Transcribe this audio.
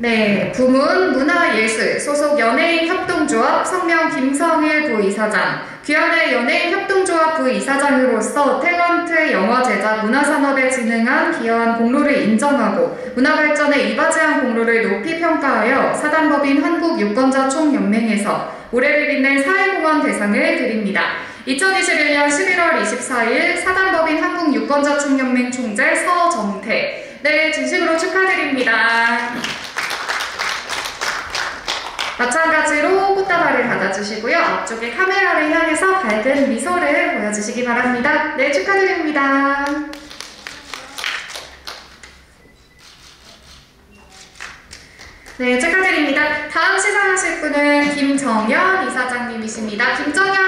네, 부문 문화예술 소속 연예인 협동조합 성명 김성일 부이사장, 귀환의 연예인 협동조합 부이사장으로서 탤런트 영화 제작 문화산업에 진흥한 기여한 공로를 인정하고 문화 발전에 이바지한 공로를 높이 평가하여 사단법인 한국유권자 총연맹에서 올해를 빛낸 사회공헌 대상을 드립니다. 2021년 11월 24일 사단법인 한국유권자 총연맹 총재 서정태. 네, 진심으로 축하드립니다. 마찬가지로 꽃다발을 받아주시고요. 앞쪽에 카메라를 향해서 밝은 미소를 보여주시기 바랍니다. 네, 축하드립니다. 네, 축하드립니다. 다음 시상하실 분은 김정현 이사장님이십니다. 김정현